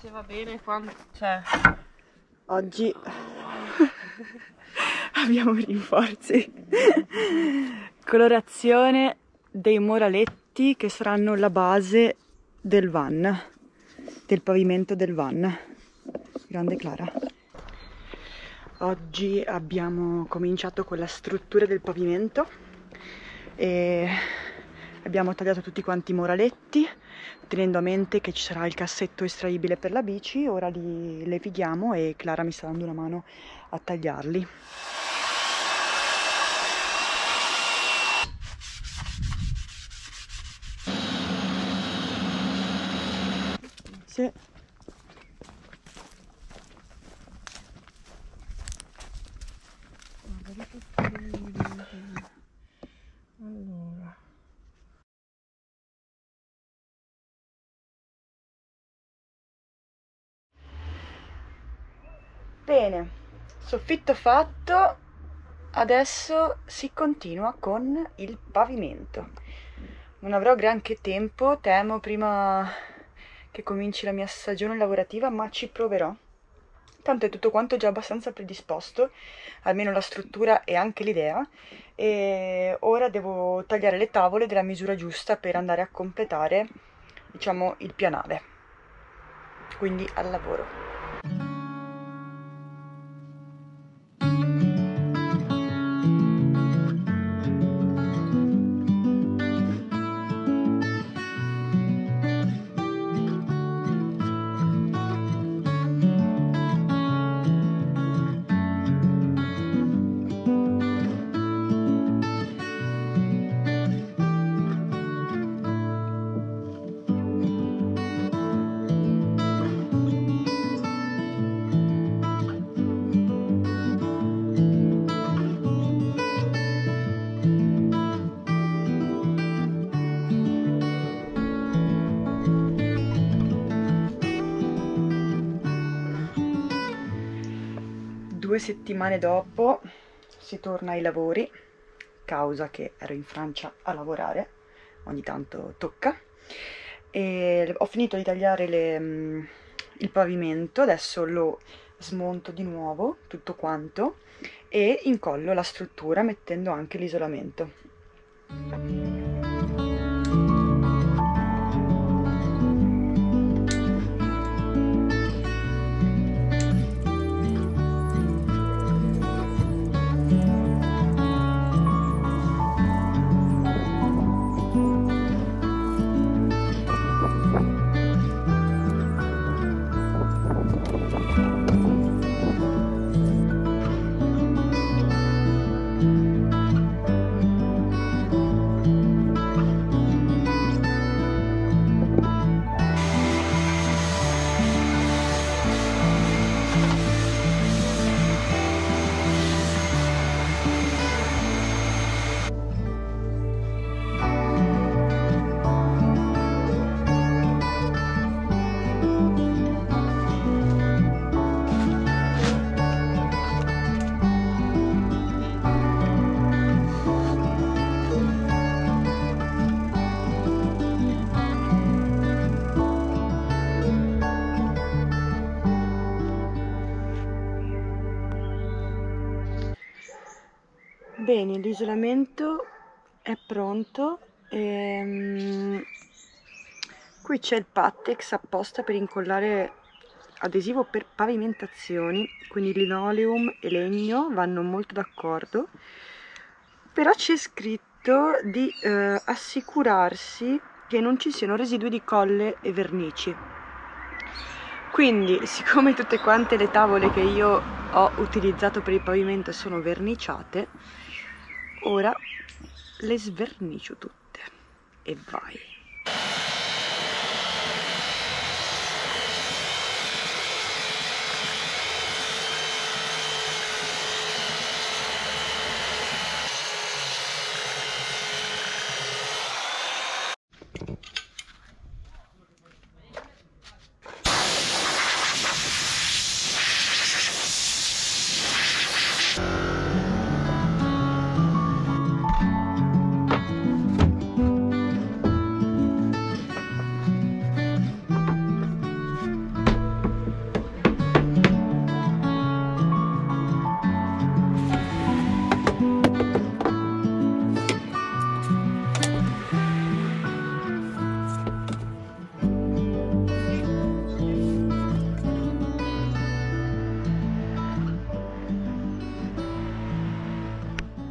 se va bene quando... cioè... Oggi abbiamo rinforzi. Colorazione dei moraletti che saranno la base del van, del pavimento del van. Grande Clara. Oggi abbiamo cominciato con la struttura del pavimento e abbiamo tagliato tutti quanti i moraletti tenendo a mente che ci sarà il cassetto estraibile per la bici, ora li levighiamo e Clara mi sta dando una mano a tagliarli. Sì. Allora... Bene, soffitto fatto, adesso si continua con il pavimento. Non avrò granché tempo, temo, prima che cominci la mia stagione lavorativa, ma ci proverò. Tanto è tutto quanto già abbastanza predisposto, almeno la struttura e anche l'idea, e ora devo tagliare le tavole della misura giusta per andare a completare, diciamo, il pianale. Quindi al lavoro. Due settimane dopo si torna ai lavori, causa che ero in Francia a lavorare, ogni tanto tocca. E ho finito di tagliare le, mm, il pavimento, adesso lo smonto di nuovo tutto quanto e incollo la struttura mettendo anche l'isolamento. Bene, l'isolamento è pronto. Ehm, qui c'è il Pattex apposta per incollare adesivo per pavimentazioni, quindi linoleum e legno vanno molto d'accordo. Però c'è scritto di eh, assicurarsi che non ci siano residui di colle e vernici. Quindi, siccome tutte quante le tavole che io ho utilizzato per il pavimento sono verniciate, ora le svernicio tutte. E vai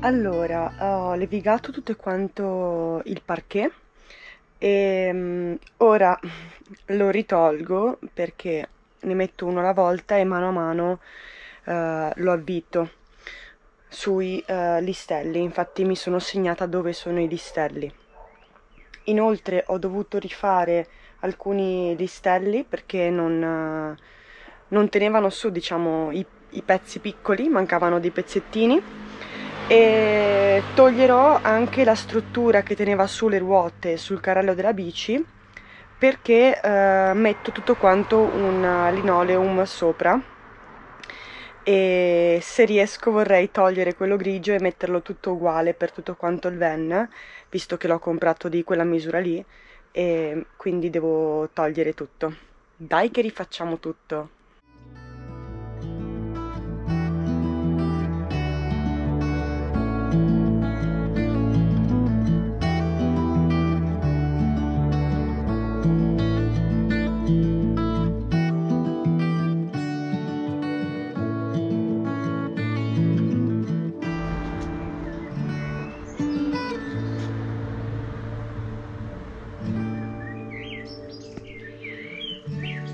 Allora, ho levigato tutto quanto il parquet e mm, ora lo ritolgo perché ne metto uno alla volta e mano a mano eh, lo avvito sui eh, listelli, infatti mi sono segnata dove sono i listelli. Inoltre ho dovuto rifare alcuni listelli perché non, non tenevano su diciamo i, i pezzi piccoli, mancavano dei pezzettini e toglierò anche la struttura che teneva su le ruote sul carrello della bici perché eh, metto tutto quanto un linoleum sopra. E se riesco vorrei togliere quello grigio e metterlo tutto uguale per tutto quanto il van visto che l'ho comprato di quella misura lì e quindi devo togliere tutto. Dai che rifacciamo tutto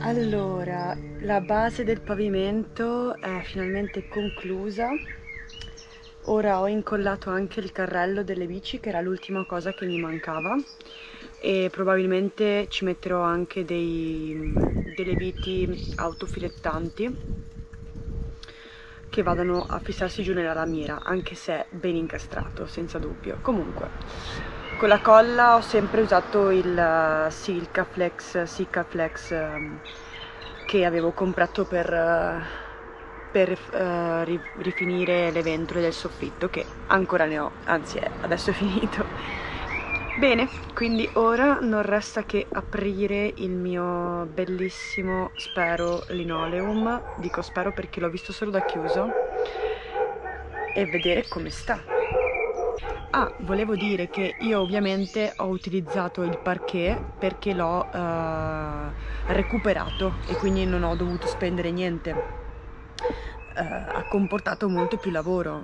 Allora, la base del pavimento è finalmente conclusa. Ora ho incollato anche il carrello delle bici, che era l'ultima cosa che mi mancava. E probabilmente ci metterò anche dei, delle viti autofilettanti che vadano a fissarsi giù nella lamiera, anche se ben incastrato, senza dubbio. Comunque, con la colla ho sempre usato il uh, Silca Flex, Silca Flex um, che avevo comprato per, uh, per uh, rifinire le ventole del soffitto che ancora ne ho, anzi è, adesso è finito. Bene, quindi ora non resta che aprire il mio bellissimo, spero, linoleum, dico spero perché l'ho visto solo da chiuso, e vedere come sta. Ah, volevo dire che io ovviamente ho utilizzato il parquet perché l'ho uh, recuperato e quindi non ho dovuto spendere niente. Uh, ha comportato molto più lavoro.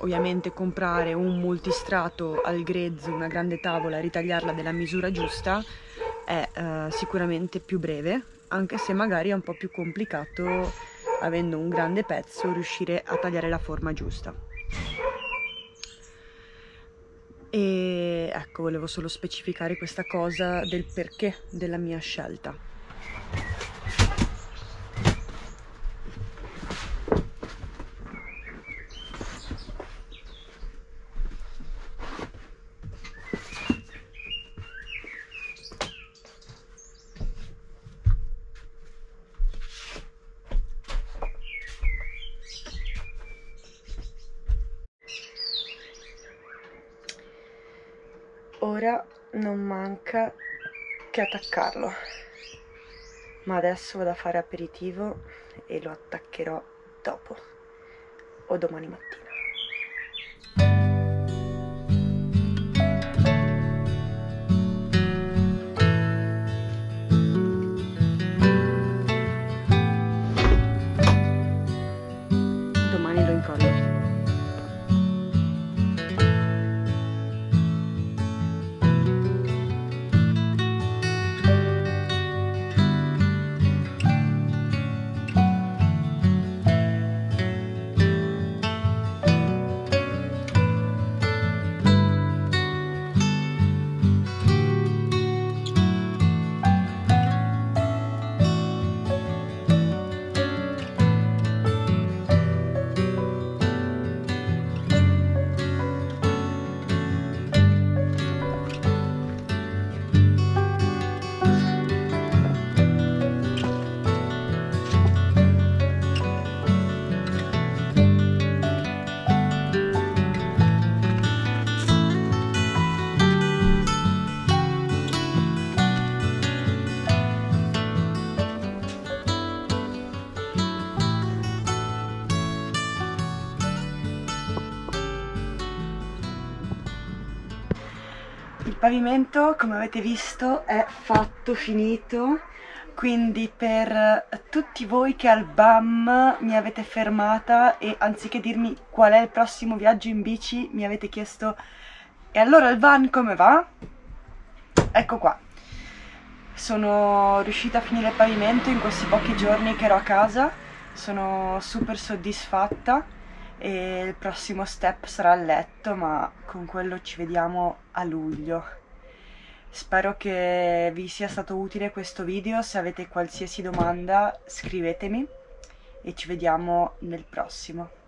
Ovviamente comprare un multistrato al grezzo, una grande tavola ritagliarla della misura giusta è uh, sicuramente più breve, anche se magari è un po' più complicato avendo un grande pezzo riuscire a tagliare la forma giusta. E ecco, volevo solo specificare questa cosa del perché della mia scelta. Ora non manca che attaccarlo. Ma adesso vado a fare aperitivo e lo attaccherò dopo o domani mattina pavimento, come avete visto, è fatto, finito. quindi per tutti voi che al BAM mi avete fermata e anziché dirmi qual è il prossimo viaggio in bici mi avete chiesto e allora il van come va? Ecco qua. Sono riuscita a finire il pavimento in questi pochi giorni che ero a casa, sono super soddisfatta e il prossimo step sarà il letto ma con quello ci vediamo a luglio. Spero che vi sia stato utile questo video, se avete qualsiasi domanda scrivetemi e ci vediamo nel prossimo.